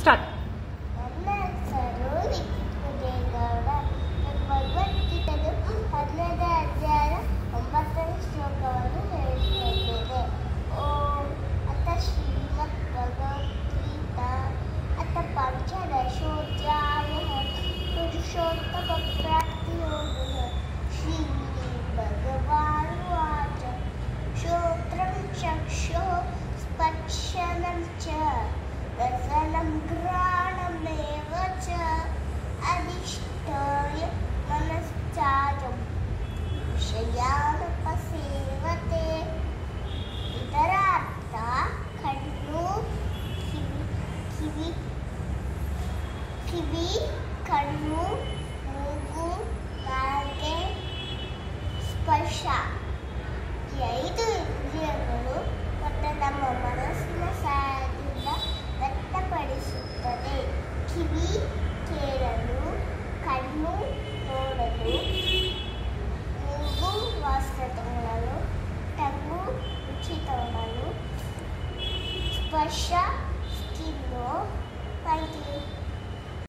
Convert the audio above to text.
Start. ಯಾರೂಪ ಸೇವತೆ ಇದರ ಅರ್ಥ ಕಣ್ಣು, ಕಿವಿ ಕಿವಿ ಕಣ್ಣು, ಮೂಗು, ನಾಲ್ಗೆ, ಸ್ಪರ್ಶ. ಐದು ಇಂದ್ರಿಯಗಳು ಮತ್ತು ನಮ್ಮ ಮನಸ್ಸಿನ ಸಹಾಯದಿಂದ ವ್ಯಕ್ತಪಡಿಸುತ್ತದೆ. ಕಿವಿ tahun baru. Spesial.